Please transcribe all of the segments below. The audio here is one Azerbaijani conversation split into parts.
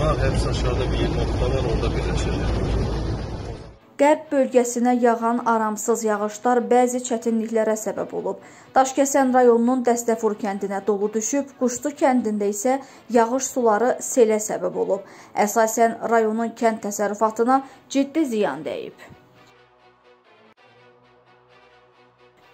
Onlar hepsi aşağıda bir nokta var, orada birləşəcək. Qərb bölgəsinə yağan aramsız yağışlar bəzi çətinliklərə səbəb olub. Daşkəsən rayonunun Dəstəfur kəndinə dolu düşüb, Quşlu kəndində isə yağış suları selə səbəb olub. Əsasən rayonun kənd təsərrüfatına ciddi ziyan dəyib.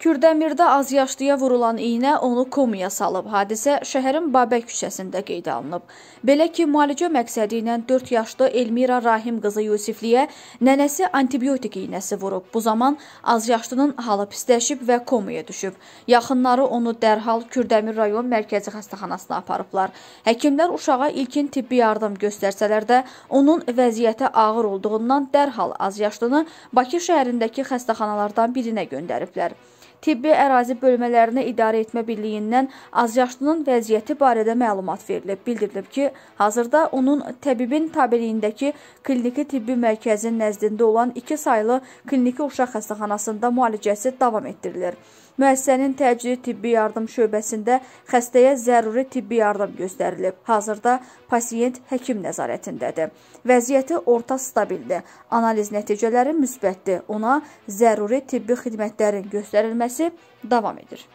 Kürdəmirdə azyaşlıya vurulan iynə onu komaya salıb. Hadisə şəhərin Babək küçəsində qeydə alınıb. Belə ki, müalicə məqsədi ilə 4 yaşlı Elmira Rahim qızı Yusifliyə nənəsi antibiotik iynəsi vurub. Bu zaman azyaşlının halı pisləşib və komaya düşüb. Yaxınları onu dərhal Kürdəmir rayon mərkəzi xəstəxanasına aparıblar. Həkimlər uşağa ilkin tibbi yardım göstərsələr də, onun vəziyyəti ağır olduğundan dərhal azyaşlını Bakı şəhərindəki xəstəxanalardan birinə göndəriblər. Tibbi ərazi bölmələrini idarə etmə birliyindən azyaşlının vəziyyəti barədə məlumat verilib. Bildirilib ki, hazırda onun təbibin tabeliyindəki kliniki tibbi mərkəzin nəzdində olan 2 saylı kliniki uşaq xəstəxanasında müalicəsi davam etdirilir. Müəssisənin təcili tibbi yardım şöbəsində xəstəyə zəruri tibbi yardım göstərilib. Hazırda pasiyent həkim nəzarətindədir. Vəziyyəti orta stabildir. Analiz nəticələri müsbətdir. Ona zəruri tibbi xidmətlərin göstərilməsi davam edir.